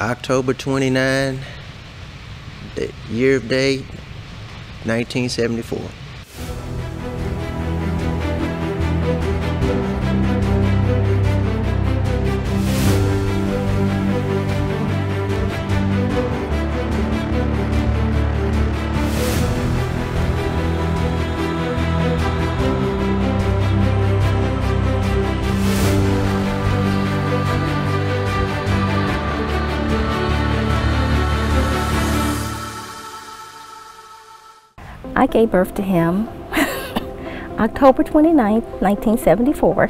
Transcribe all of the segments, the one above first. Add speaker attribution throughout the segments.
Speaker 1: October 29, year of date, 1974.
Speaker 2: I gave birth to him October 29, 1974.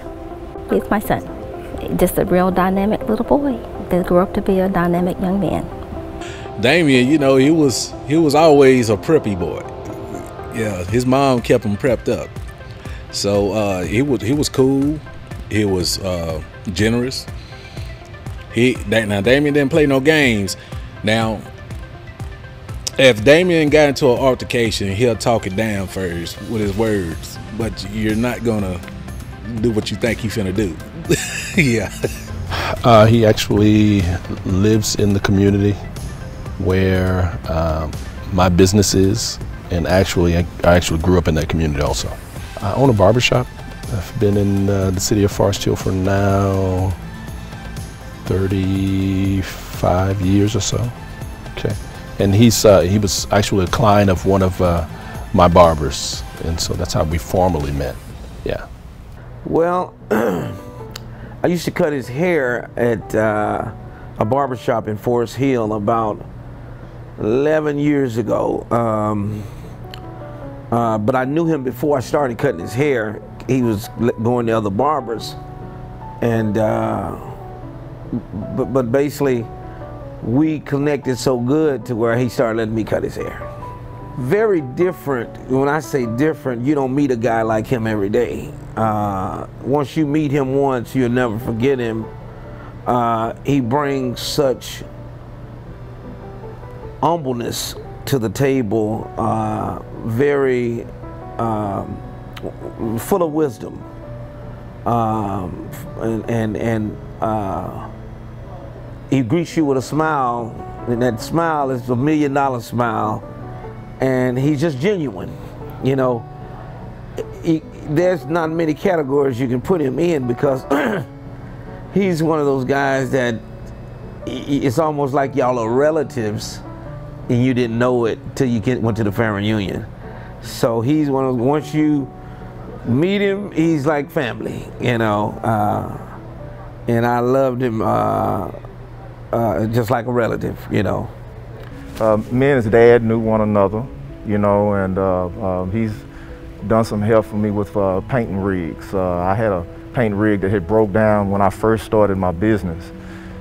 Speaker 2: He's my son. Just a real dynamic little boy that grew up to be a dynamic young man.
Speaker 3: Damien, you know, he was he was always a preppy boy. Yeah, his mom kept him prepped up. So uh, he was he was cool. He was uh, generous. He now Damien didn't play no games. Now if Damien got into an altercation, he'll talk it down first with his words, but you're not gonna do what you think he's gonna do. yeah.
Speaker 4: Uh, he actually lives in the community where um, my business is, and actually, I, actually grew up in that community also. I own a barbershop. I've been in uh, the city of Forest Hill for now 35 years or so. Okay and he's uh, he was actually a client of one of uh, my barbers, and so that's how we formally met. Yeah.
Speaker 5: Well, I used to cut his hair at uh, a barbershop in Forest Hill about 11 years ago. Um, uh, but I knew him before I started cutting his hair. He was going to other barbers, and uh, but but basically we connected so good to where he started letting me cut his hair. Very different. When I say different, you don't meet a guy like him every day. Uh, once you meet him once, you'll never forget him. Uh, he brings such humbleness to the table, uh, very um, full of wisdom, um, and and, and uh, he greets you with a smile, and that smile is a million dollar smile, and he's just genuine. You know, he, there's not many categories you can put him in because he's one of those guys that it's almost like y'all are relatives and you didn't know it till you get, went to the family reunion. So he's one of once you meet him, he's like family, you know. Uh, and I loved him. Uh, uh, just like a relative, you know.
Speaker 6: Uh, me and his dad knew one another, you know, and uh, um, he's done some help for me with uh, painting rigs. Uh, I had a paint rig that had broke down when I first started my business.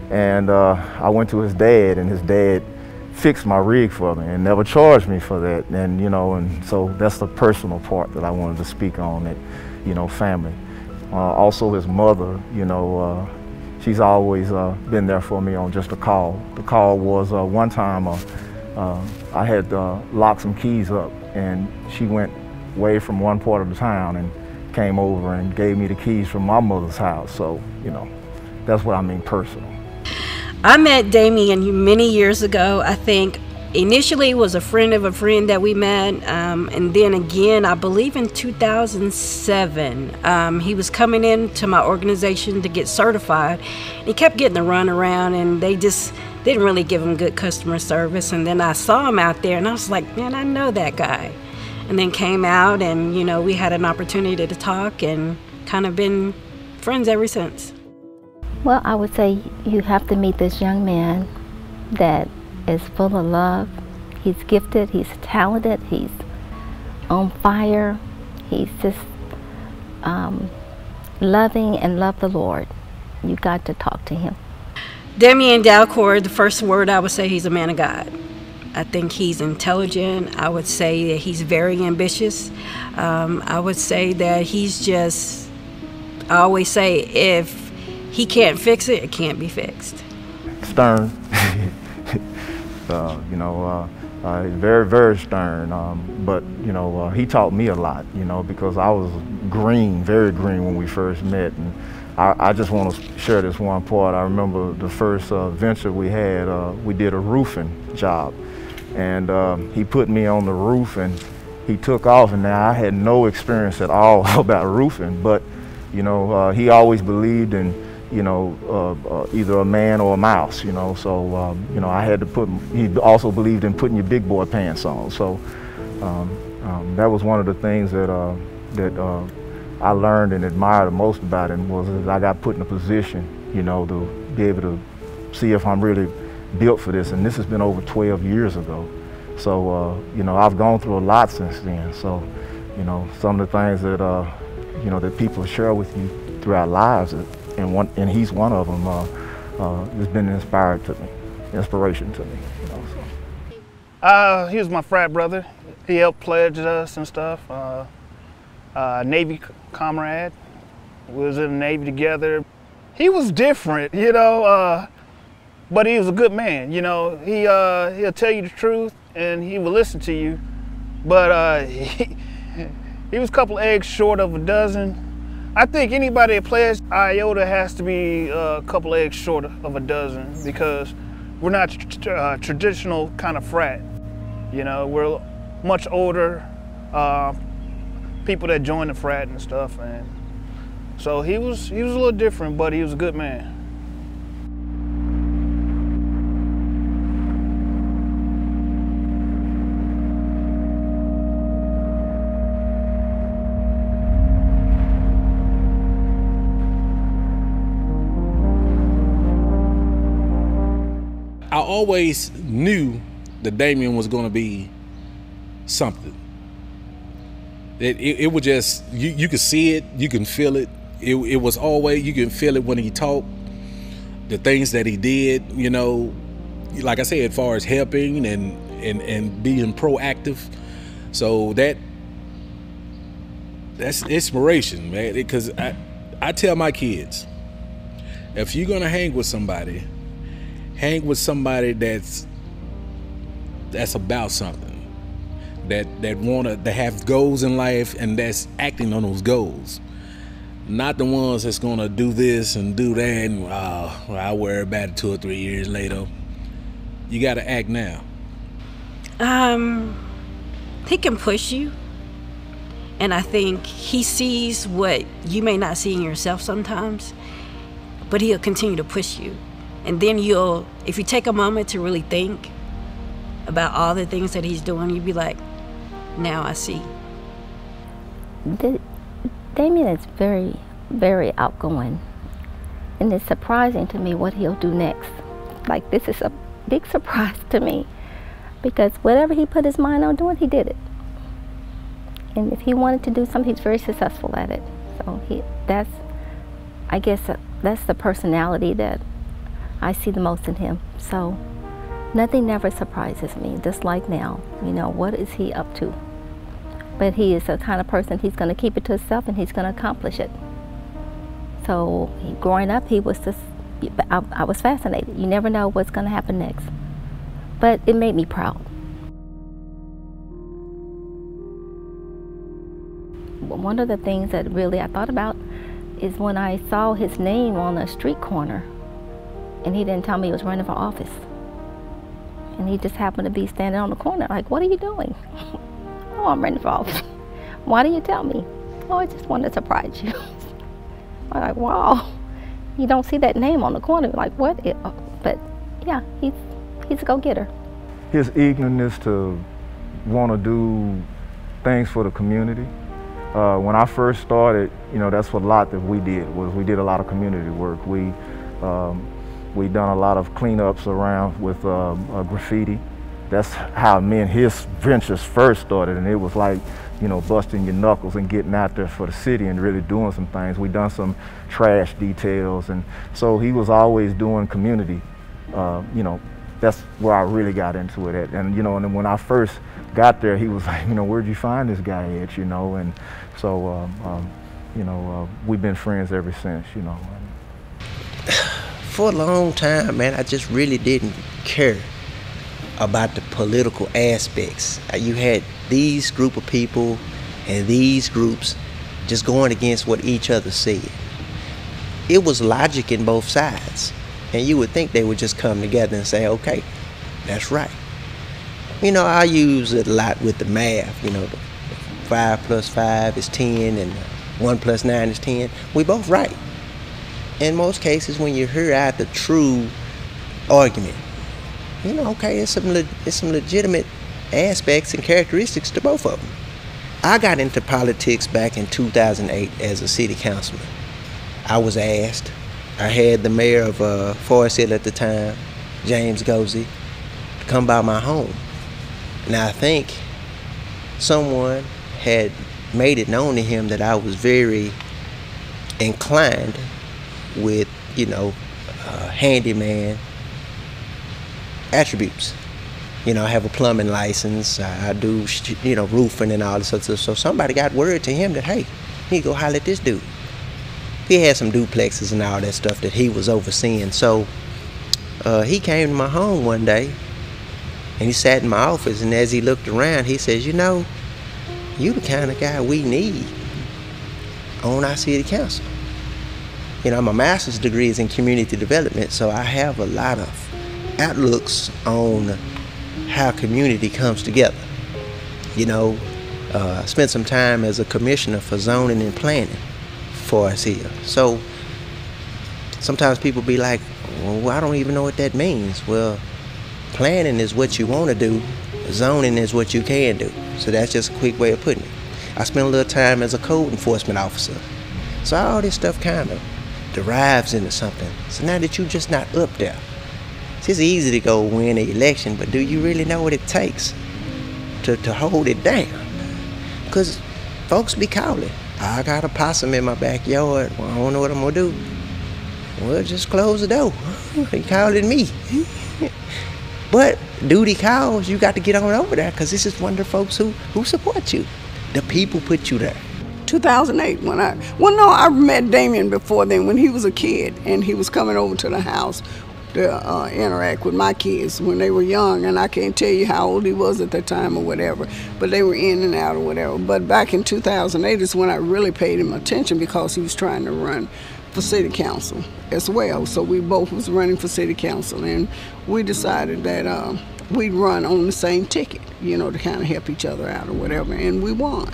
Speaker 6: And I went to his dad, and his dad fixed my rig for me and never charged me for that. And, you know, and so that's the personal part that I wanted to speak on, that, you know, family. also his mother, you know, she's always uh, been there for me on just a call. The call was uh, one time uh, uh I had locked some keys up and she went way from one part of the town and came over and gave me the keys from my mother's house. So, you know, that's what I mean personal.
Speaker 7: I met Damien many years ago, I think initially it was a friend of a friend that we met um, and then again i believe in 2007 um, he was coming in to my organization to get certified. He kept getting the run around and they just didn't really give him good customer service and then i saw him out there and i was like man i know that guy. And then came out and you know we had an opportunity to talk and kind of been friends ever since.
Speaker 2: Well i would say you have to meet this young man that is full of love. He's gifted, he's talented, he's on fire. He's just um, loving and love the Lord. You got to talk to him.
Speaker 7: Damien Dalcour, the first word I would say he's a man of God. I think he's intelligent. I would say that he's very ambitious. Um, I would say that he's just, I always say, if he can't fix it, it can't be fixed.
Speaker 6: Stern. Uh, you know, uh, uh, very, very stern. Um, but, you know, he taught me a lot, you know, because I was green, very green when we first met. And I, I just want to share this one part. I remember the first uh, venture we had, uh, we did a roofing job. And uh, he put me on the roof and he took off and now I had no experience at all about roofing, but you know, uh, he always believed in, you know, uh, uh, either a man or a mouse, you know, so, um, you know, I had to put, he also believed in putting your big boy pants on. So um, um, that was one of the things that, that I learned and admired the most about him was that I got put in a position, you know, to be able to see if I'm really built for this. And this has been over 12 years ago. So, uh, you know, I've gone through a lot since then. So, you know, some of the things that, uh, you know, that people share with you throughout lives, and one, and he's one of them, uh, uh, has been inspired to me, inspiration to me. You know, so.
Speaker 8: Uh, he was my frat brother. He helped pledge us and stuff. Uh, uh, Navy comrade. We was in the Navy together. He was different, you know, uh, but he was a good man. You know, he he'll tell you the truth and he will listen to you. But he, he was a couple eggs short of a dozen. I think anybody that plays IOTA has to be a couple eggs short of a dozen because we're not uh, traditional kind of frat. You know, we're much older uh, people that joined the frat and stuff, and so he was he was a little different, but he was a good man.
Speaker 3: I always knew that Damien was going to be something. It, it, it was just you you could see it, you can feel it. It it was always you can feel it when he talked, the things that he did. You know, like I said, as far as helping and and and being proactive. So that that's inspiration, man. Because I I tell my kids, if you're gonna hang with somebody, hang with somebody that's that's about something that that want to that have goals in life and that's acting on those goals. Not the ones that's gonna do this and do that and uh, i worry about it two or three years later. You gotta act now.
Speaker 7: Um he can push you. And i think he sees what you may not see in yourself sometimes but he'll continue to push you and then you'll, if you take a moment to really think about all the things that he's doing, you'd be like, now I see.
Speaker 2: The, Damien is very, very outgoing. And it's surprising to me what he'll do next. Like, this is a big surprise to me. Because whatever he put his mind on doing, he did it. And if he wanted to do something, he's very successful at it. So he, that's, I guess, uh, that's the personality that I see the most in him. So nothing never surprises me, just like now. You know, what is he up to? But he is the kind of person, he's going to keep it to himself and he's going to accomplish it. So growing up, he was just, I, I was fascinated. You never know what's going to happen next. But it made me proud. One of the things that really I thought about is when I saw his name on a street corner and he didn't tell me he was running for office. And he just happened to be standing on the corner, like, what are you doing? oh, I'm running for office. Why do you tell me? Oh, I just wanted to surprise you. I'm like, wow. You don't see that name on the corner. Like, what? Oh, but yeah, he's, he's a go-getter.
Speaker 6: His eagerness to want to do things for the community. Uh, when I first started, you know, that's what a lot that we did, was we did a lot of community work. We um, we done a lot of cleanups around with uh, uh, graffiti. That's how me and his ventures first started, and it was like, you know, busting your knuckles and getting out there for the city and really doing some things. We done some trash details, and so he was always doing community. Uh, you know, that's where I really got into it at. And you know, and when I first got there, he was like, you know, where'd you find this guy at? You know, and so, um, um, you know, uh, we've been friends ever since. You know
Speaker 1: for a long time, man, I just really didn't care about the political aspects. Uh, you had these group of people and these groups just going against what each other said. it was logic in both sides. And you would think they would just come together and say, okay, that's right. You know, I use it a lot with the math. You know, five plus five is 10 and one plus nine is 10. We both right. In most cases, when you hear out the true argument, you know, okay, it's some, le- it's some legitimate aspects and characteristics to both of them. I got into politics back in 2008 as a city councilman. I was asked. I had the mayor of uh, Forest Hill at the time, James Gosey, come by my home. Now I think someone had made it known to him that I was very inclined with, you know, uh, handyman attributes. You know, I have a plumbing license. I, do, you know, roofing and all this stuff. So somebody got word to him that, hey, he go holler at this dude. He had some duplexes and all that stuff that he was overseeing. So uh, he came to my home one day and he sat in my office. And as he looked around, he says, you know, you the kind of guy we need on our city council. You know, my master's degree is in community development, so I have a lot of outlooks on how community comes together. You know, uh, I spent some time as a commissioner for zoning and planning for us here. So sometimes people be like, well, I don't even know what that means. Well, planning is what you want to do, zoning is what you can do. So that's just a quick way of putting it. I spent a little time as a code enforcement officer. So all this stuff kind of derives into something. So now that you're just not up there, it's easy to go win an election, but do you really know what it takes to, to hold it down? Because folks be calling. I got a possum in my backyard. Well, I don't know what I'm going to do. Well, just close the door. He calling me. but duty calls, you got to get on over there because this is one of the folks who, who support you. The people put you there.
Speaker 9: 2008 when I well no I met Damien before then when he was a kid and he was coming over to the house to uh, interact with my kids when they were young and I can't tell you how old he was at that time or whatever but they were in and out or whatever. But back in 2008 is when I really paid him attention because he was trying to run for city council as well. So we both was running for city council and we decided that uh, we'd run on the same ticket you know to kind of help each other out or whatever and we won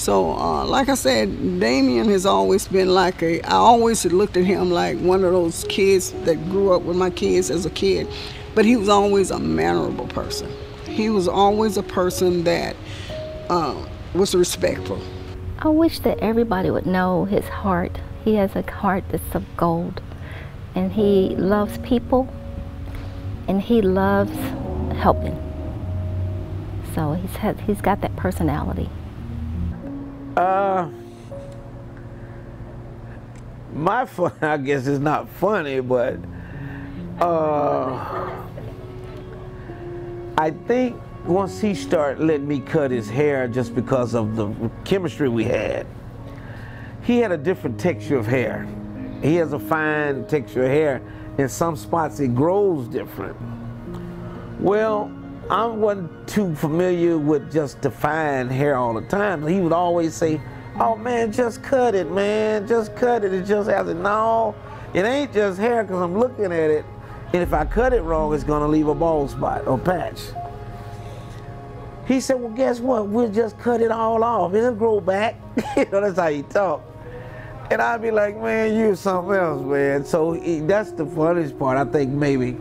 Speaker 9: so, uh, like I said, Damien has always been like a, I always looked at him like one of those kids that grew up with my kids as a kid, but he was always a mannerable person. He was always a person that uh, was respectful.
Speaker 2: I wish that everybody would know his heart. He has a heart that's of gold, and he loves people, and he loves helping. So he's he's got that personality.
Speaker 5: Uh, my fun, I guess, is not funny, but uh, I think once he started letting me cut his hair just because of the chemistry we had, he had a different texture of hair. He has a fine texture of hair. In some spots, it grows different. Well, I wasn't too familiar with just fine hair all the time. He would always say, oh man, just cut it, man, just cut it. It just has it. No, it ain't just hair because I'm looking at it. And if I cut it wrong, it's gonna leave a bald spot or patch. He said, well, guess what? We'll just cut it all off. It'll grow back. you know, that's how he talked. And I'd be like, man, you're something else, man. So he, that's the funniest part. I think maybe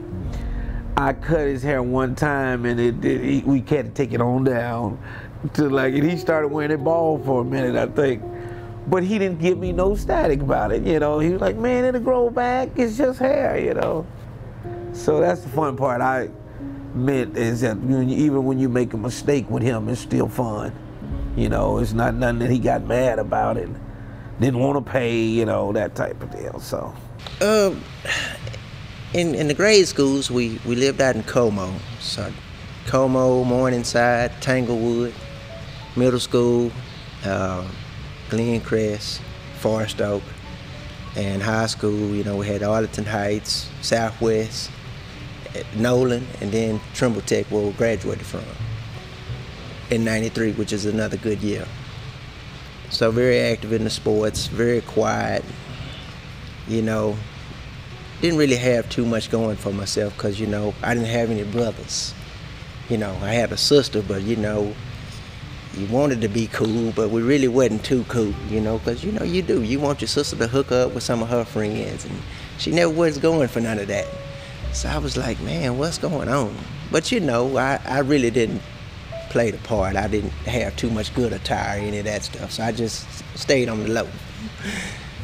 Speaker 5: I cut his hair one time and it, it he, we had to take it on down to like, and he started wearing it bald for a minute, I think. But he didn't give me no static about it, you know. He was like, man, it'll grow back. It's just hair, you know. So that's the fun part. I meant is that even when you make a mistake with him, it's still fun. You know, it's not nothing that he got mad about it, didn't want to pay, you know, that type of deal. So.
Speaker 1: Um, in in the grade schools, we we lived out in Como, so Como, Morningside, Tanglewood, middle school, uh, Glencrest, Forest Oak, and high school. You know, we had Arlington Heights, Southwest, Nolan, and then Trimble Tech, where we graduated from in '93, which is another good year. So very active in the sports, very quiet, you know, didn't really have too much going for myself because, you know, I didn't have any brothers. You know, I had a sister, but, you know, you wanted to be cool, but we really wasn't too cool, you know, because, you know, you do. You want your sister to hook up with some of her friends, and she never was going for none of that. So I was like, man, what's going on? But, you know, I, I really didn't play the part. I didn't have too much good attire, any of that stuff. So I just stayed on the low.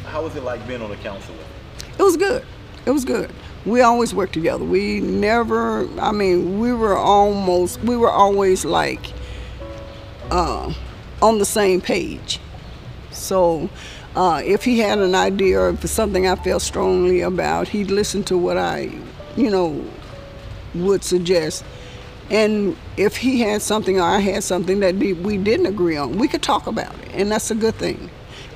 Speaker 10: How was it like being on the council?
Speaker 9: It was good. It was good. We always worked together. We never, I mean, we were almost, we were always like uh, on the same page. So uh, if he had an idea or if something I felt strongly about, he'd listen to what I, you know, would suggest. And if he had something or I had something that we didn't agree on, we could talk about it. And that's a good thing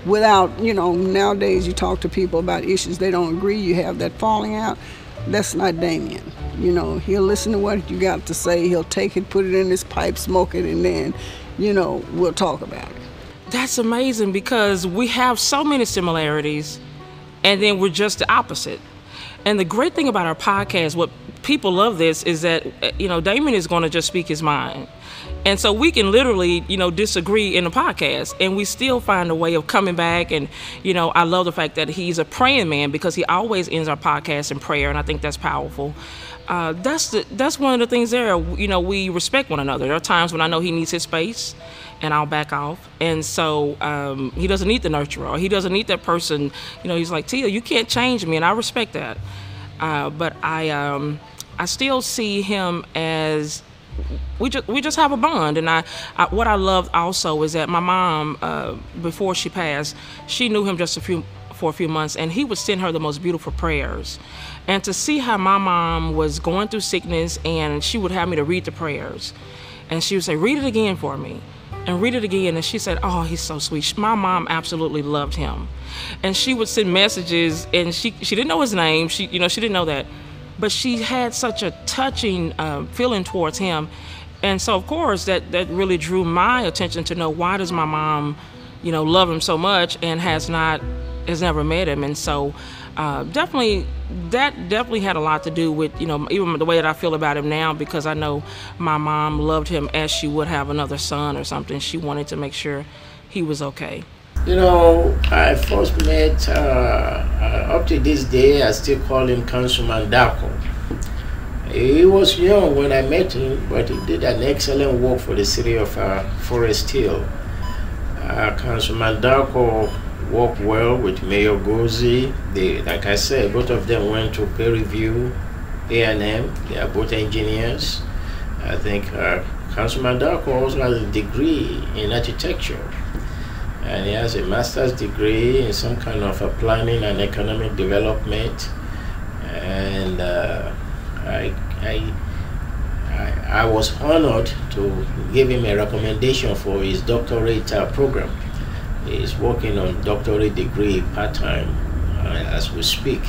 Speaker 9: without, you know, nowadays you talk to people about issues they don't agree, you have that falling out. That's not Damien. You know, he'll listen to what you got to say, he'll take it, put it in his pipe, smoke it, and then, you know, we'll talk about it.
Speaker 11: That's amazing because we have so many similarities and then we're just the opposite. And the great thing about our podcast, what people love this, is that, uh, you know, Damien is going to just speak his mind. And so we can literally, you know, disagree in a podcast and we still find a way of coming back. And, you know, I love the fact that he's a praying man because he always ends our podcast in prayer. And I think that's powerful. Uh, that's the, that's one of the things there. You know, we respect one another. There are times when I know he needs his space, and I'll back off. And so um, he doesn't need the nurturer. He doesn't need that person. You know, he's like Tia, you can't change me, and I respect that. Uh, but I um, I still see him as we just we just have a bond. And I, I what I loved also is that my mom uh, before she passed she knew him just a few for a few months and he would send her the most beautiful prayers. And to see how my mom was going through sickness and she would have me to read the prayers. And she would say read it again for me. And read it again and she said oh he's so sweet. My mom absolutely loved him. And she would send messages and she she didn't know his name. She you know she didn't know that but she had such a touching uh, feeling towards him. And so of course that that really drew my attention to know why does my mom you know love him so much and has not has never met him. And so uh, definitely that definitely had a lot to do with you know even the way that I feel about him now because I know my mom loved him as she would have another son or something. She wanted to make sure he was okay
Speaker 12: you know, I first met, uh, uh, up to this day, I still call him Councilman Dalcour. He was young when I met him, but he did an excellent work for the city of uh, Forest Hill. Uh, Councilman Dalcour worked well with Mayor Gosey. They, like I said, both of them went to Prairie View, A&M. They are both engineers. I think uh, Councilman Dalcour also has a degree in architecture and he has a master's degree in some kind of a planning and economic development. And uh, I, I, I, I, was honored to give him a recommendation for his doctorate uh, program. He's working on doctorate degree part-time uh, as we speak.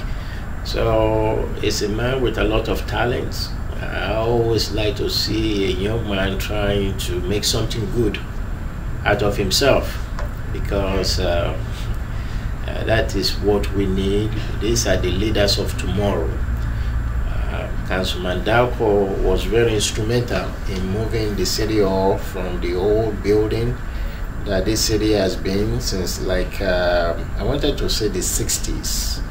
Speaker 12: So he's a man with a lot of talents. I always like to see a young man trying to make something good out of himself because uh, uh, that is what we need. These are the leaders of tomorrow. Uh, Councilman Dalcour was very instrumental in moving the city hall from the old building that this city has been since like uh, I wanted to say the 60s.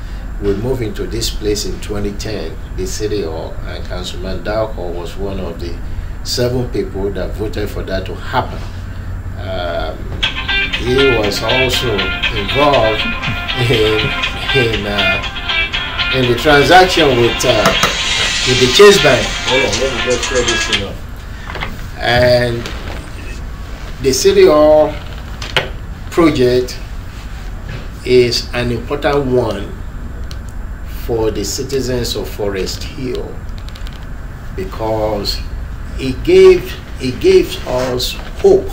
Speaker 12: We moved into this place in 2010, the city hall, and Councilman Dalcour was one of the seven people that voted for that to happen. Um, he was also involved in in uh, in the transaction with uh, with the Chase Bank. Hold on, let me just clear this up. And the City Hall project is an important one for the citizens of Forest Hill because it gave it gives us hope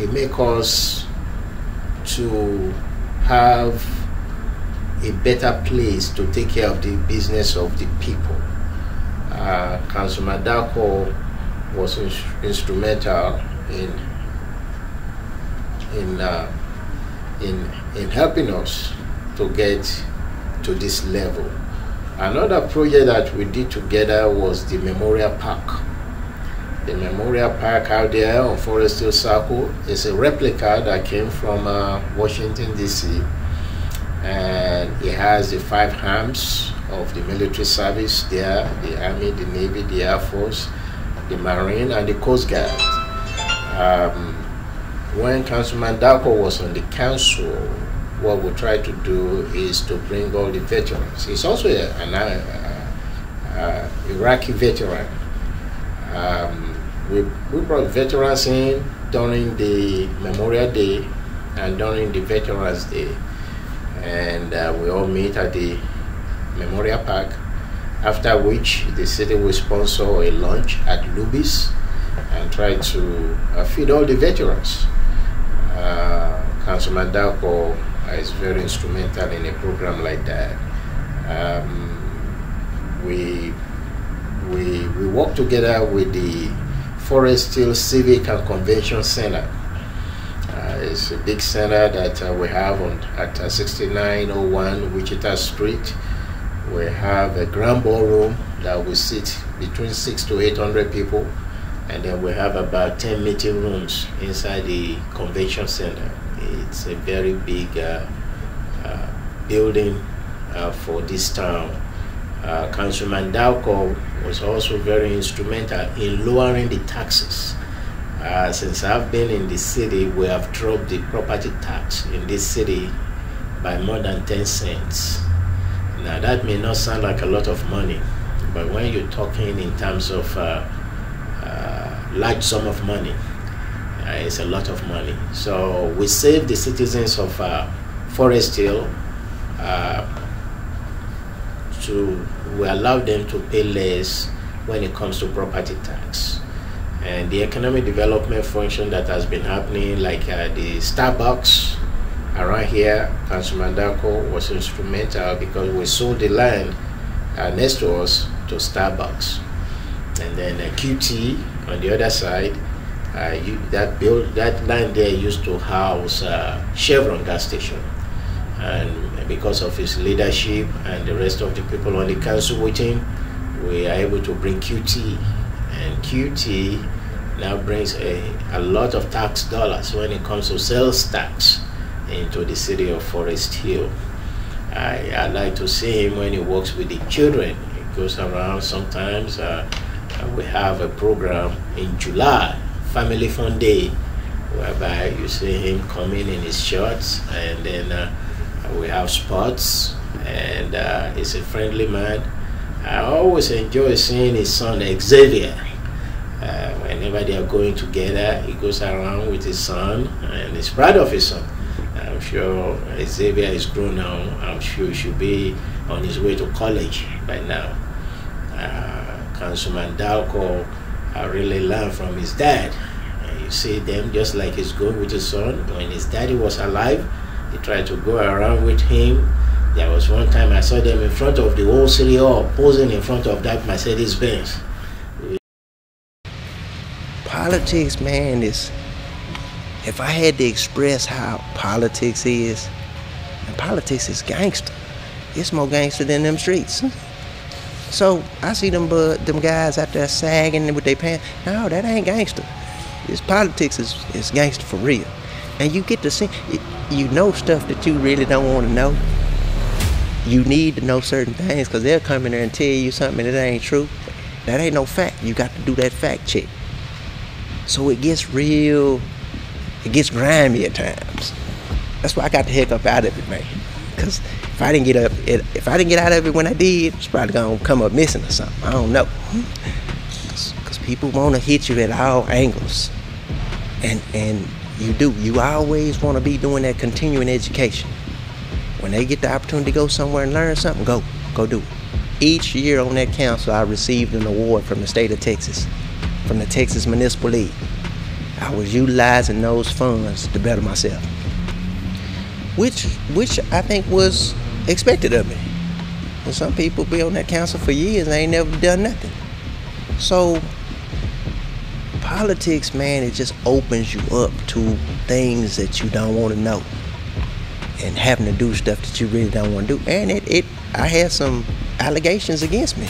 Speaker 12: it makes us to have a better place to take care of the business of the people. Uh, Councilman Dalcour was in, instrumental in in uh, in in helping us to get to this level. Another project that we did together was the Memorial Park. The Memorial Park out there on Forest Hill Circle is a replica that came from uh, Washington, D.C. And it has the five arms of the military service there the Army, the Navy, the Air Force, the Marine, and the Coast Guard. Um, when Councilman Dalcour was on the council, what we try to do is to bring all the veterans. He's also an uh, uh, Iraqi veteran. Um, we, we brought veterans in during the Memorial Day and during the Veterans Day. And uh, we all meet at the Memorial Park, after which the city will sponsor a lunch at Luby's and try to uh, feed all the veterans. Uh, Councilman Dalcour is very instrumental in a program like that. Um, we, we, we work together with the Forest Hill Civic and Convention Center. Uh, it's a big center that uh, we have on, at uh, 6901 Wichita Street. We have a grand ballroom that will sit between six to 800 people. And then we have about 10 meeting rooms inside the convention center. It's a very big uh, uh, building uh, for this town. Councilman Dalcour was also very instrumental in lowering the taxes. Uh, since I've been in the city, we have dropped the property tax in this city by more than 10 cents. Now, that may not sound like a lot of money, but when you're talking in terms of uh, large sum of money, uh, it's a lot of money. So we save the citizens of uh, Forest Hill uh, to, we allow them to pay less when it comes to property tax. And the economic development function that has been happening, like uh, the Starbucks around here, Councilman Dalcour was instrumental because we sold the land uh, next to us to Starbucks. And then uh, QT on the other side, uh, you, that build that land there used to house uh, Chevron gas station, and because of his leadership and the rest of the people on the council with him, we are able to bring QT, and QT now brings a, a lot of tax dollars when it comes to sales tax into the city of Forest Hill. I, I like to see him when he works with the children. He goes around sometimes. Uh, we have a program in July, Family Fun Day, whereby you see him coming in his shorts, and then uh, we have sports, and uh, he's a friendly man. I always enjoy seeing his son Xavier. Uh, whenever they are going together, he goes around with his son, and he's proud of his son. I'm sure Xavier is grown now. I'm sure he should be on his way to college by now. Uh, Councilman Dalcour I really learned from his dad. You see them just like he's going with his son. When his daddy was alive, tried to go around with him. There was one time I saw them in front of the whole city hall, posing in front of that Mercedes Benz.
Speaker 1: Politics, man, is if I had to express how politics is, and politics is gangster. It's more gangster than them streets. So I see them bud, them guys out there sagging with their pants. No, that ain't gangster. This politics is, is gangster for real. And you get to see, you know stuff that you really don't want to know. You need to know certain things because they'll come in there and tell you something that ain't true. That ain't no fact. You got to do that fact check. So it gets real it gets grimy at times. That's why I got the heck up out of it, man. Because if I didn't get up, it, if I didn't get out of it when I did, it's probably gonna come up missing or something. I don't know. Because people want to hit you at all angles, and and you do. You always want to be doing that continuing education. When they get the opportunity to go somewhere and learn something, go, go do it. Each year on that council, I received an award from the state of Texas, from the Texas Municipal League. I was utilizing those funds to better myself, which which I think was expected of me. And some people be on that council for years and they ain't never done nothing. So politics, man, it just opens you up to things that you don't want to know, and having to do stuff that you really don't want to do, and it it I had some allegations against me.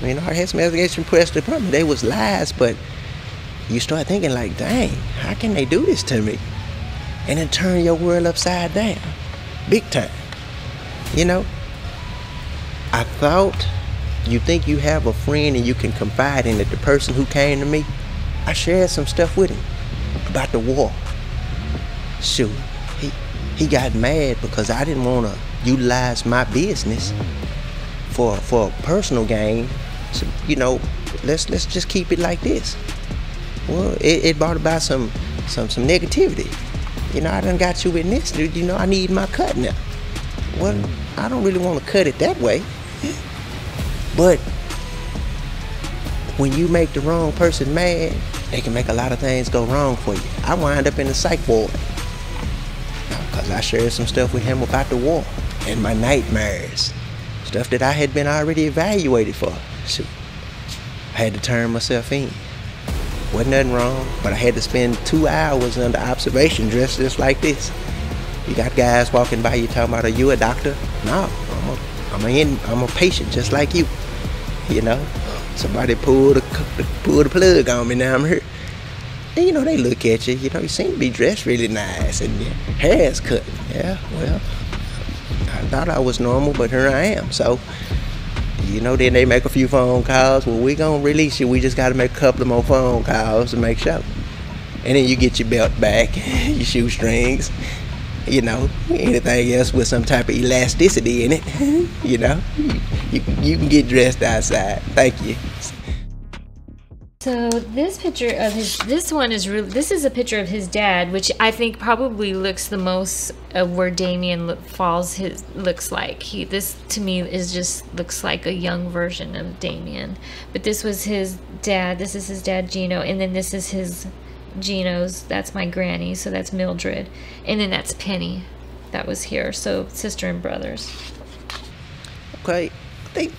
Speaker 1: You know, I had some allegations pressed upon me. They was lies, but you start thinking like, dang, how can they do this to me? And then turn your world upside down, big time. You know, I thought you think you have a friend and you can confide in it. The person who came to me, I shared some stuff with him about the war. Shoot, he he got mad because I didn't want to utilize my business for for personal gain. So, you know, let's let's just keep it like this. Well, it, it brought about some some some negativity. You know, I done got you in this. Dude. You know, I need my cut now. Well, I don't really want to cut it that way. But when you make the wrong person mad, they can make a lot of things go wrong for you. I wind up in the psych ward because I shared some stuff with him about the war and my nightmares. Stuff that I had been already evaluated for. Shoot. I had to turn myself in. Wasn't nothing wrong, but I had to spend two hours under observation dressed just like this. You got guys walking by you talking about, are you a doctor? No, I'm a, I'm a, I'm a patient just like you. You know, somebody pulled the, pulled the plug on me now I'm here. And you know, they look at you, you know, you seem to be dressed really nice and your hair's cut. Yeah, well, I thought I was normal, but here I am. So, you know, then they make a few phone calls. Well, we gonna release you. We just gotta make a couple of more phone calls to make sure. And then you get your belt back, your shoestrings, you know, anything else with some type of elasticity in it. Mm-hmm. you know, you, you can get dressed outside. Thank you.
Speaker 13: So this picture of his, this one is really, this is a picture of his dad, which I think probably looks the most of where Damien look, falls his looks like. He, this to me is just looks like a young version of Damien. But this was his dad. This is his dad Gino, and then this is his Gino's. That's my granny. So that's Mildred, and then that's Penny. That was here. So sister and brothers.
Speaker 1: Okay, I think,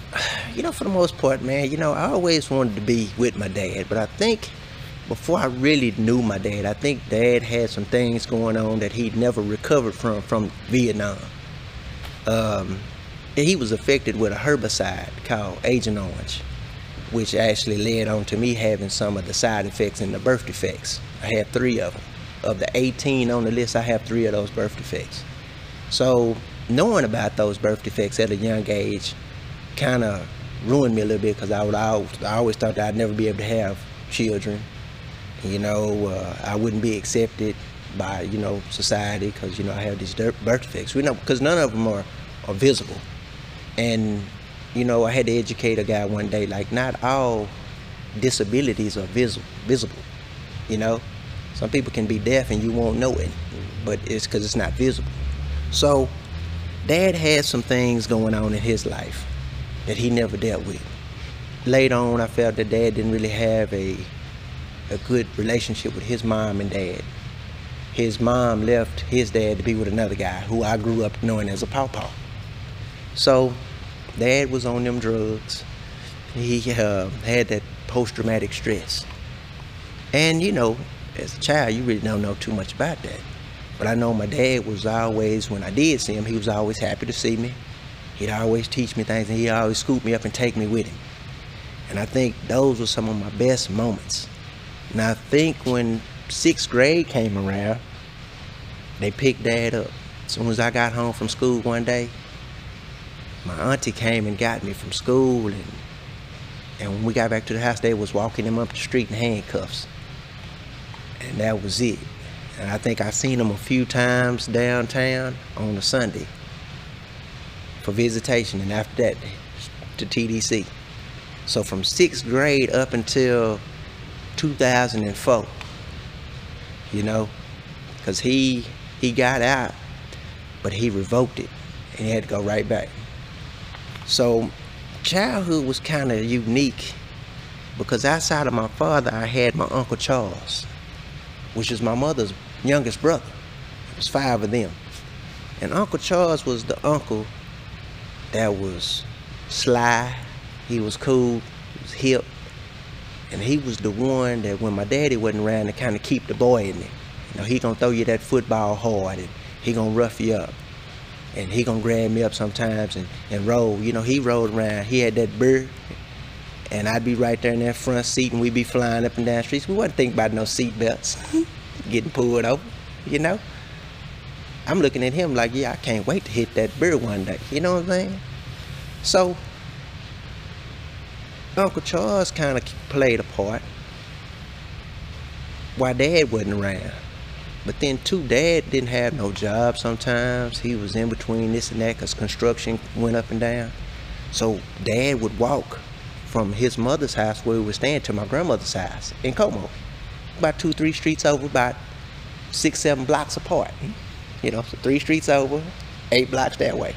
Speaker 1: you know, for the most part, man, you know, I always wanted to be with my dad, but I think before I really knew my dad, I think dad had some things going on that he'd never recovered from from Vietnam. Um, he was affected with a herbicide called Agent Orange, which actually led on to me having some of the side effects and the birth defects. I had three of them. Of the 18 on the list, I have three of those birth defects. So knowing about those birth defects at a young age kind of ruined me a little bit because I would I, I always thought that I'd never be able to have children. You know, uh, I wouldn't be accepted by you know society because you know I have these birth defects. We know because none of them are, are visible, and you know I had to educate a guy one day like not all disabilities are visible. Visible, you know. Some people can be deaf and you won't know it, but it's because it's not visible. So, Dad had some things going on in his life that he never dealt with. Later on, I felt that dad didn't really have a, a good relationship with his mom and dad. His mom left his dad to be with another guy who I grew up knowing as a pawpaw. So, dad was on them drugs. He uh, had that post-traumatic stress. And you know, as a child, you really don't know too much about that. But I know my dad was always, when I did see him, he was always happy to see me. He'd always teach me things and he'd always scoop me up and take me with him. And I think those were some of my best moments. And I think when sixth grade came around, they picked dad up. As soon as I got home from school one day, my auntie came and got me from school and and when we got back to the house, they was walking him up the street in handcuffs. And that was it. And I think I seen him a few times downtown on a Sunday for visitation and after that to TDC. So from sixth grade up until 2004, you know, because he he got out, but he revoked it and he had to go right back. So childhood was kind of unique because outside of my father, I had my Uncle Charles, which is my mother's youngest brother. It was five of them. And Uncle Charles was the uncle that was sly, he was cool, he was hip, and he was the one that when my daddy wasn't around to kind of keep the boy in me. You know, he gonna throw you that football hard and he gonna rough you up. And he gonna grab me up sometimes and, and roll. You know, he rolled around. He had that bird, and I'd be right there in that front seat, and we'd be flying up and down streets. We wasn't thinking about no seat belts, getting pulled over. You know, I'm looking at him like, yeah, I can't wait to hit that bird one day. You know what I'm saying? So Uncle Charles kind of played a part while Dad wasn't around. But then too, Dad didn't have no job sometimes. He was in between this and that because construction went up and down. So Dad would walk from his mother's house where we were staying to my grandmother's house in Como. About two, three streets over, about six, seven blocks apart. You know, so three streets over, eight blocks that way.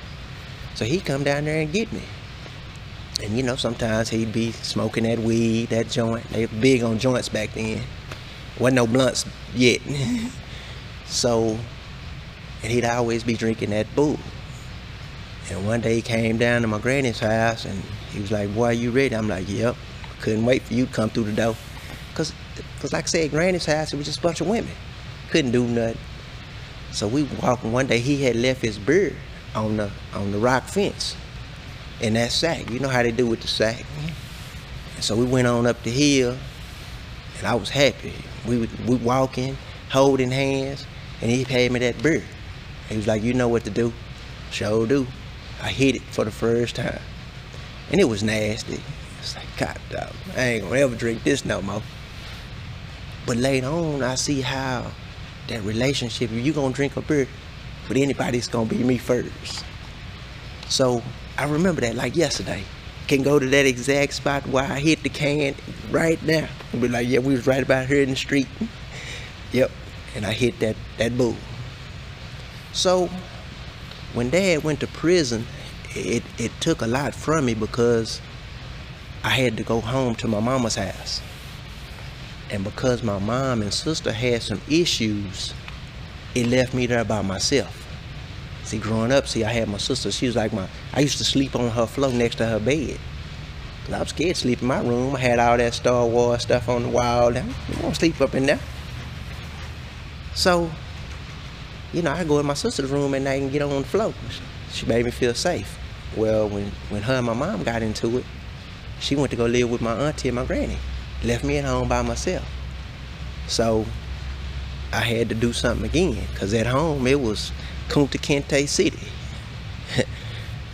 Speaker 1: So he'd come down there and get me. And you know, sometimes he'd be smoking that weed, that joint. They were big on joints back then. Wasn't no blunts yet. so, and he'd always be drinking that boo. And one day he came down to my granny's house and he was like, boy, you ready? I'm like, yep. Couldn't wait for you to come through the door. Cause, cause like I said, granny's house, it was just a bunch of women. Couldn't do nothing. So we walking one day, he had left his beer on the on the rock fence in that sack. You know how they do with the sack. And so we went on up the hill, and I was happy. We we walking, holding hands, and he paid me that beer. He was like, "You know what to do." Sure do. I hit it for the first time, and it was nasty. It's like, God, dog, I ain't gonna ever drink this no more. But later on, I see how that relationship, if you gonna drink a beer with anybody, it's gonna be me first. So I remember that like yesterday. Can go to that exact spot where I hit the can right now. And be like, yeah, we was right about here in the street. yep. And I hit that, that bull. So when dad went to prison, it, it took a lot from me because I had to go home to my mama's house. And because my mom and sister had some issues, it left me there by myself. See, growing up, see, I had my sister. She was like my. I used to sleep on her floor next to her bed. I was scared to sleep in my room. I had all that Star Wars stuff on the wall. I won't sleep up in there. So, you know, I go in my sister's room at night and get on the floor. She made me feel safe. Well, when, when her and my mom got into it, she went to go live with my auntie and my granny. Left me at home by myself. So I had to do something again. Because at home, it was Kunta Kinte City.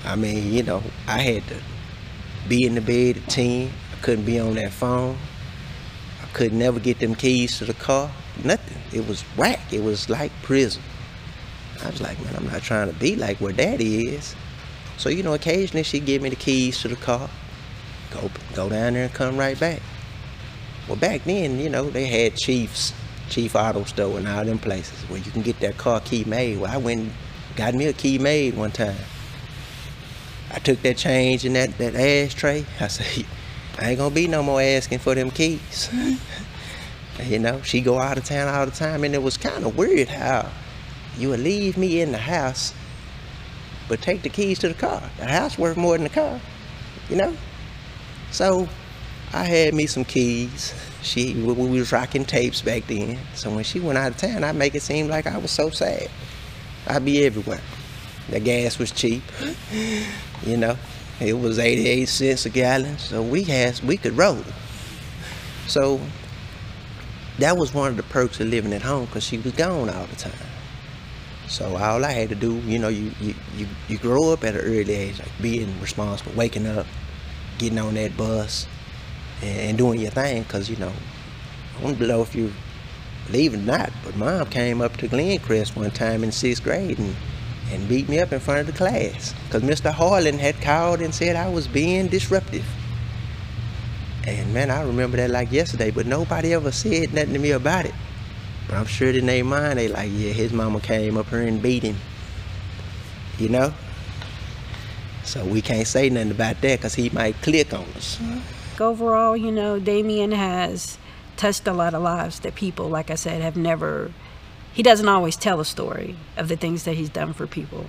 Speaker 1: I mean, you know, I had to be in the bed at 10. I couldn't be on that phone. I could never get them keys to the car. Nothing. It was whack. It was like prison. I was like, man, I'm not trying to be like where daddy is. So, you know, occasionally she'd give me the keys to the car. Go, go down there and come right back. Well, back then, you know, they had chiefs Chief Auto Store and all them places where you can get that car key made. Well, I went and got me a key made one time. I took that change in that, that ashtray. I said, I ain't gonna be no more asking for them keys. you know, she go out of town all the time, and it was kind of weird how you would leave me in the house, but take the keys to the car. The house worth more than the car, you know. So I had me some keys she we, we was rocking tapes back then. So when she went out of town, I make it seem like I was so sad. I'd be everywhere. The gas was cheap, you know. It was 88 cents a gallon, so we had we could roll. So that was one of the perks of living at home because she was gone all the time. So all I had to do, you know, you, you, you, you grow up at an early age, like being responsible, waking up, getting on that bus, and, doing your thing because, you know, I don't know if you believe it or not, but mom came up to Glencrest one time in sixth grade and, and beat me up in front of the class because Mr. Harlan had called and said I was being disruptive. And man, I remember that like yesterday, but nobody ever said nothing to me about it. But I'm sure in their mind, they like, yeah, his mama came up here and beat him. You know? So we can't say nothing about that because he might click on us
Speaker 7: overall, you know, Damián has touched a lot of lives that people, like I said, have never. He doesn't always tell a story of the things that he's done for people.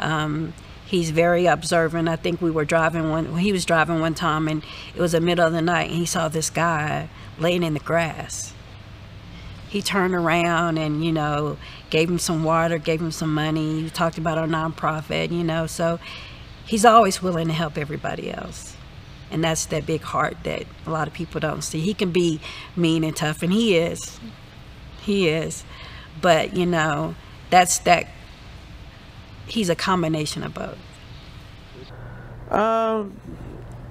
Speaker 7: Um, he's very observant. I think we were driving one. He was driving one time, and it was the middle of the night, and he saw this guy laying in the grass. he turned around and you know gave him some water, gave him some money. You talked about our nonprofit, you know, so he's always willing to help everybody else. And that's that big heart that a lot of people don't see. He can be mean and tough, and he is. He is. But, you know, that's that, he's a combination of both.
Speaker 5: Um,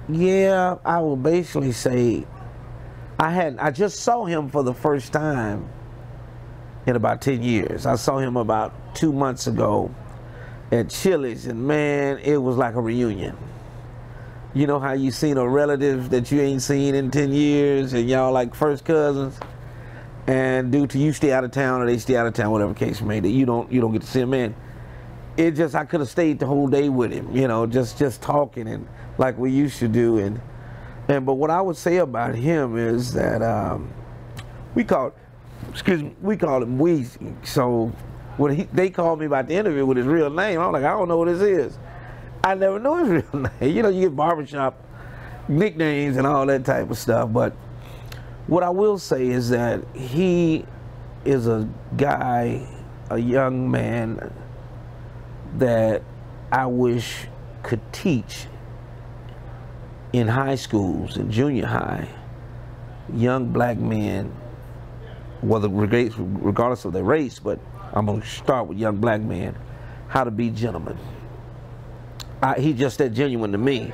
Speaker 5: yeah, I will basically say I had I just saw him for the first time in about 10 years. I saw him about two months ago at Chili's, and man, it was like a reunion. You know how you seen a relative that you ain't seen in 10 years, and y'all like first cousins, and due to you stay out of town or they stay out of town, whatever case may be, you don't you don't get to see him. Man, it just I could have stayed the whole day with him, you know, just just talking and like we used to do, and and but what I would say about him is that um, we called excuse me, we call him Weezy. So when he, they called me about the interview with his real name, I'm like, I don't know what this is. I never know his real name. You know, you get barbershop nicknames and all that type of stuff. But what I will say is that he is a guy, a young man that I wish could teach in high schools, and junior high, young black men, whether regardless of their race, but I'm going to start with young black men, how to be gentlemen. I, he just that genuine to me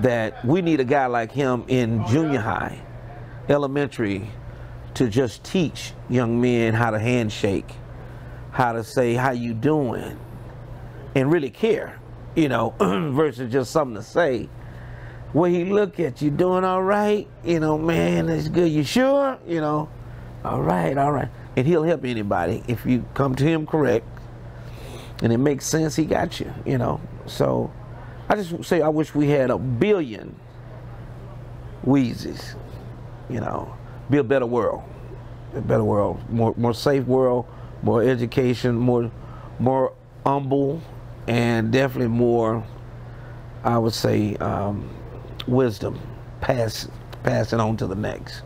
Speaker 5: that we need a guy like him in junior high, elementary, to just teach young men how to handshake, how to say how you doing, and really care, you know, versus just something to say. Where he look at you doing all right, you know, man, that's good. You sure? You know, all right, all right. And he'll help anybody if you come to him correct and it makes sense, he got you, you know. So I just say I wish we had a billion Weezys, you know, be a better world, a better world, more more safe world, more education, more more humble, and definitely more, I would say, um, wisdom, pass pass it on to the next.